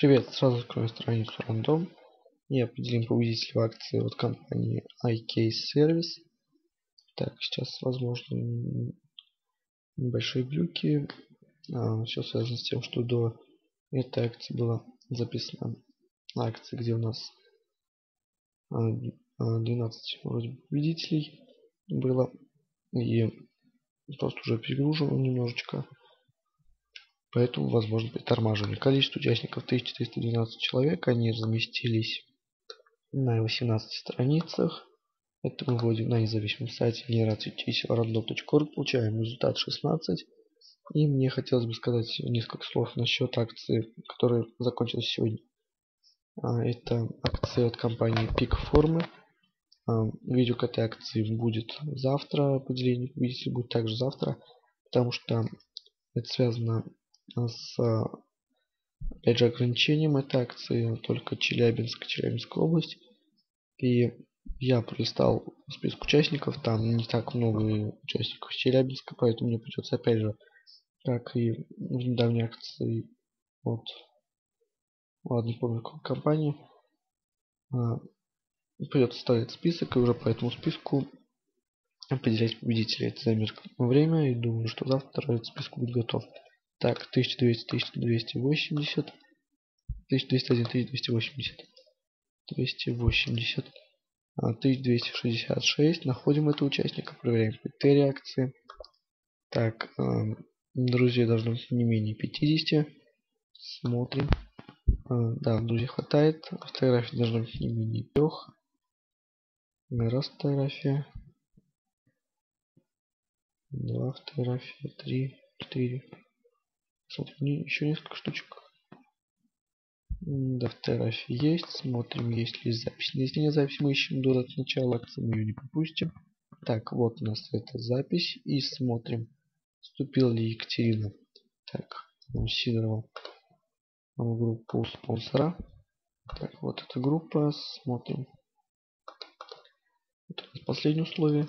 Привет, сразу открою страницу рандом и определим победителя акции от компании iCase Service. Так, сейчас возможно небольшие глюки. А, все связано с тем, что до этой акции была записана акция, где у нас 12 а, а, вроде победителей было. И просто уже перегружено немножечко. Поэтому возможно притормаживание. Количество участников 1312 человек. Они разместились на 18 страницах. Это мы вводим на независимом сайте генерации чисел random.org. Получаем результат 16. И мне хотелось бы сказать несколько слов насчет акции, которая закончилась сегодня. А, это акция от компании Peak Form. А, видео к этой акции будет завтра. Поделение победителей будет также завтра. Потому что это связано с опять же ограничением этой акции только Челябинск, Челябинская область. И я пролистал список участников, там не так много участников Челябинска, поэтому мне придется опять же, как и в недавней акции от, ладно, помню какой компании, а, придется составить список и уже по этому списку определять победителей. Это займет время и думаю, что завтра этот список будет готов. Так, 1200, 1280, 1201, 1280, 280, 1266. Находим этого участника, проверяем критерии реакции. Так, эм, друзей должно быть не менее 50. Смотрим. Э, да, друзей хватает. Фотографий должно быть не менее 3. Раз фотография. Два фотографии. Три, четыре. Смотрим, еще несколько штучек. Да, фотографии есть. Смотрим, есть ли запись. Если нет записи, мы ищем до начала акции, мы ее не пропустим. Так, вот у нас эта запись. И смотрим, вступила ли Екатерина. Так, Сидорова в группу спонсора. Так, вот эта группа. Смотрим. Вот последнее условие.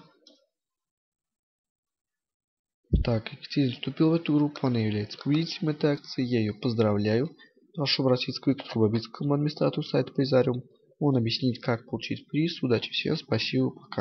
Так, Екатерина вступила в эту группу, она является победителем этой акции, я ее поздравляю. Прошу обратиться к Виктору Бабицкому, администратору сайта Призариум. Он объяснит, как получить приз. Удачи всем, спасибо, пока.